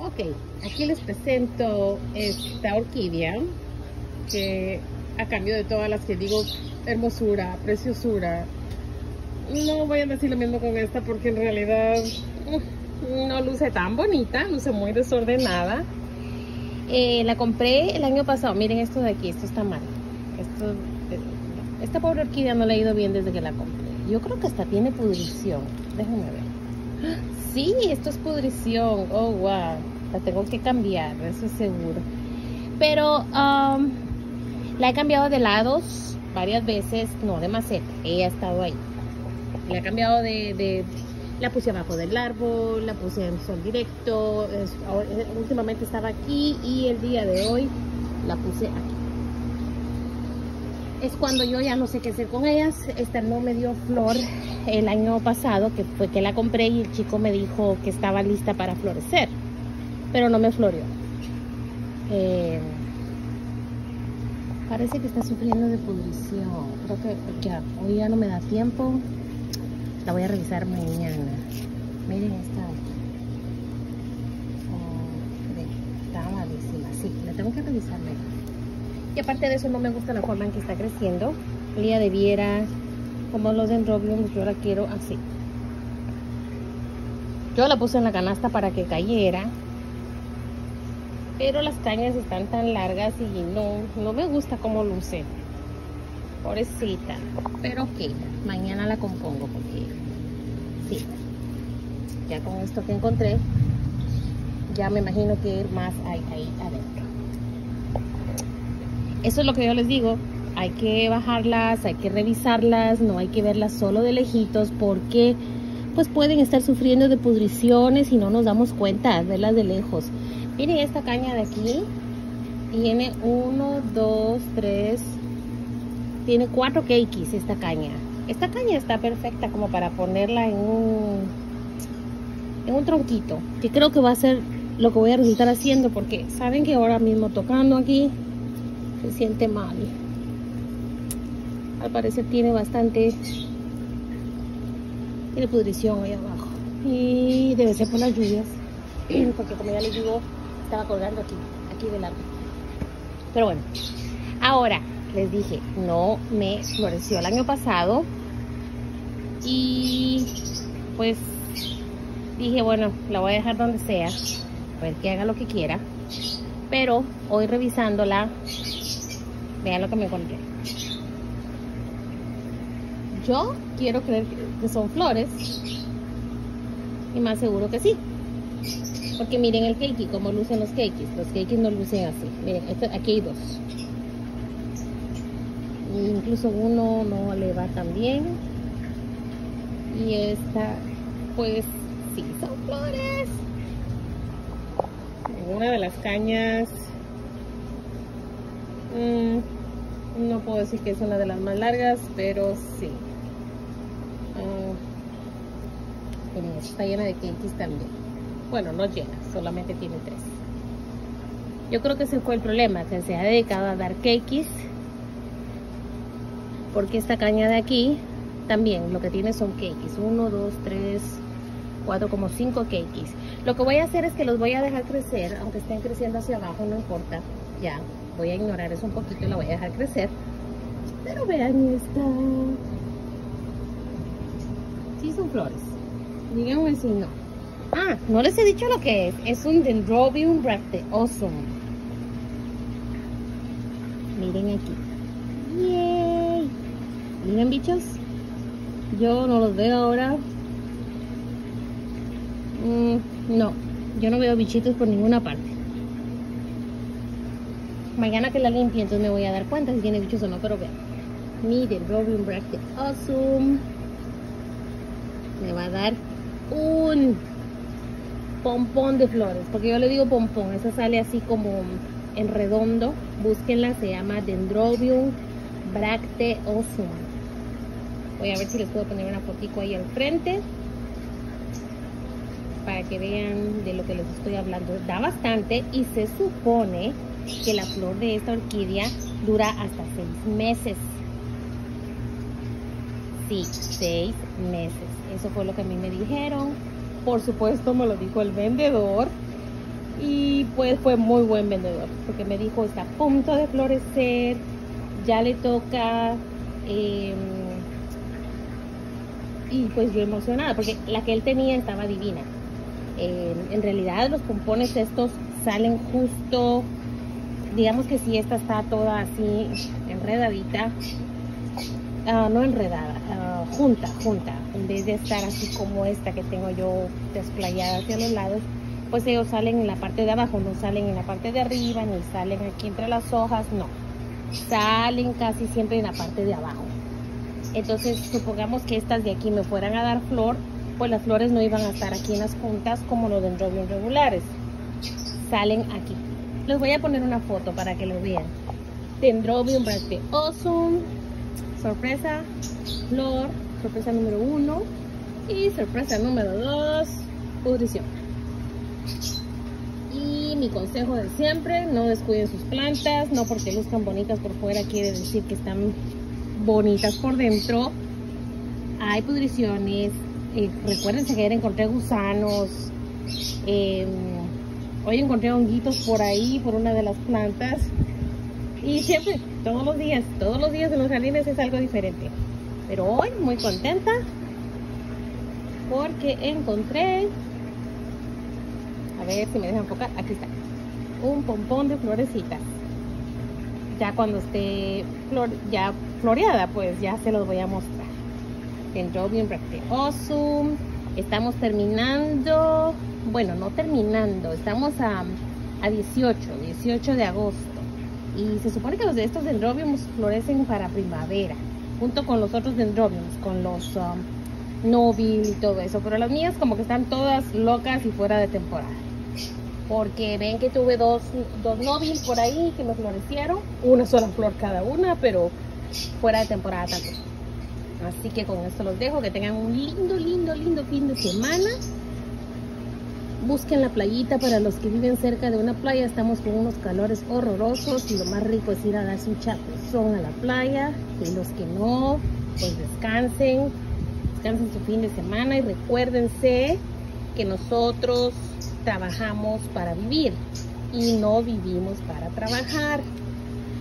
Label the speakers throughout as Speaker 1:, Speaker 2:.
Speaker 1: Ok, aquí les presento esta orquídea que a cambio de todas las que digo hermosura, preciosura, no voy a decir lo mismo con esta porque en realidad no luce tan bonita, luce muy desordenada. Eh, la compré el año pasado, miren esto de aquí, esto está mal. Eh, esta pobre orquídea no le ha ido bien desde que la compré. Yo creo que hasta tiene pudrición, déjenme ver. Sí, esto es pudrición, oh wow, la tengo que cambiar, eso es seguro. Pero um, la he cambiado de lados varias veces, no de maceta, ella ha estado ahí. La he cambiado de, la puse abajo del árbol, la puse en sol directo, eh, últimamente estaba aquí y el día de hoy la puse aquí. Es cuando yo ya no sé qué hacer con ellas. Esta no me dio flor el año pasado, que fue que la compré y el chico me dijo que estaba lista para florecer, pero no me floreó. Eh, Parece que está sufriendo de pudrición. Creo que hoy ya no me da tiempo. La voy a revisar mañana. Miren esta. Oh, está malísima. Sí, la tengo que revisar Aparte de eso no me gusta la forma en que está creciendo. Ella debiera, como los dendrobiums, yo la quiero así. Yo la puse en la canasta para que cayera pero las cañas están tan largas y no, no me gusta cómo luce. Pobrecita. Pero ok, mañana la compongo porque sí. Ya con esto que encontré, ya me imagino que más hay ahí adentro. Eso es lo que yo les digo. Hay que bajarlas, hay que revisarlas, no hay que verlas solo de lejitos porque pues pueden estar sufriendo de pudriciones y no nos damos cuenta, verlas de lejos. Miren esta caña de aquí. Tiene uno, dos, tres. Tiene cuatro cakes esta caña. Esta caña está perfecta como para ponerla en un, en un tronquito. Que creo que va a ser lo que voy a resultar haciendo porque saben que ahora mismo tocando aquí se siente mal. Al parecer tiene bastante... Tiene pudrición ahí abajo. Y debe ser por las lluvias. Porque como ya les digo, estaba colgando aquí, aquí del árbol. Pero bueno, ahora les dije, no me floreció el año pasado. Y pues dije, bueno, la voy a dejar donde sea, a ver que haga lo que quiera. Pero hoy revisándola, vean lo que me encontré. Yo quiero creer que son flores. Y más seguro que sí. Porque miren el cakey, como lucen los cakes. Los cakes no lucen así. Miren, este, aquí hay dos. incluso uno no le va tan bien. Y esta, pues, sí, son flores. Una de las cañas, mm, no puedo decir que es una de las más largas, pero sí. Ah, está llena de cakes también. Bueno, no llena, solamente tiene tres. Yo creo que ese fue el problema, que se ha dedicado a dar cakes. Porque esta caña de aquí también lo que tiene son cakes. Uno, dos, tres, cuatro, como cinco cakes. Lo que voy a hacer es que los voy a dejar crecer, aunque estén creciendo hacia abajo, no importa. Ya, voy a ignorar eso un poquito y la voy a dejar crecer. Pero vean esta. Sí son flores. Díganme si no. Ah, no les he dicho lo que es. Es un Dendrobium bracteosum. Miren aquí. ¡Yay! Miren bichos. Yo no los veo ahora. Mm, no, yo no veo bichitos por ninguna parte. Mañana que la limpie, entonces me voy a dar cuenta si tiene bichos o no, pero vean. Mi Dendrobium bracteosum me va a dar un pompón de flores, porque yo le digo pompón, esa sale así como en redondo, búsquenla, se llama Dendrobium bracteosum. Voy a ver si les puedo poner una fotico ahí al frente para que vean de lo que les estoy hablando. Da bastante y se supone que la flor de esta orquídea dura hasta seis meses. Sí, seis meses. Eso fue lo que a mí me dijeron. Por supuesto me lo dijo el vendedor.
Speaker 2: Y pues fue muy buen vendedor, porque me dijo, está a punto de florecer, ya le toca... Em, y pues yo emocionada, porque la que él tenía estaba divina. Em, en realidad los pompones estos salen justo, digamos que si esta está toda así enredadita, ah, no enredada, ah, junta, junta, en vez de estar así como esta que tengo yo desplayada hacia los lados, pues ellos salen en la parte de abajo, no salen en la parte de arriba, ni salen aquí entre las hojas, no. Salen casi siempre en la parte de abajo. Entonces, supongamos que estas de aquí me fueran a dar flor, pues las flores no iban a estar aquí en las puntas como los dendrobios regulares. Salen aquí. Les voy a poner una foto para que lo vean. Dendrobium bracteosum, sorpresa, flor, sorpresa número uno y sorpresa número dos, pudrición mi consejo de siempre, no descuiden sus plantas, no porque luzcan bonitas por fuera quiere decir que están bonitas por dentro. Hay pudriciones, eh, recuérdense que encontré gusanos, em, hoy encontré honguitos por ahí, por una de las plantas. Y siempre, todos los días, todos los días en los jardines es algo diferente. Pero hoy muy contenta porque encontré ver si me dejan enfocar. Aquí está. Un pompón de florecitas. Ya cuando esté flor, ya floreada, pues ya se los voy a mostrar. Dendrobium bracteosum. Estamos terminando, bueno, no terminando, estamos a, a 18, 18 de agosto. Y se supone que los de estos dendrobiums florecen para primavera, junto con los otros dendrobiums, con los um, nobil y todo eso. Pero las mías como que están todas locas y fuera de temporada porque ven que tuve dos, dos por ahí que me florecieron, una sola flor cada una, pero fuera de temporada también. Así que con esto los dejo, que tengan un lindo, lindo, lindo fin de semana. Busquen la playita para los que viven cerca de una playa, estamos con unos calores horrorosos y lo más rico es ir a dar su chapuzón a la playa. Y los que no, pues descansen, descansen su fin de semana y recuérdense que nosotros trabajamos para vivir y no vivimos para trabajar.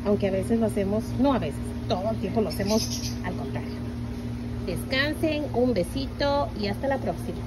Speaker 2: Aunque a veces lo hacemos, no a veces, todo el tiempo lo hacemos al contrario. Descansen, un besito y hasta la próxima.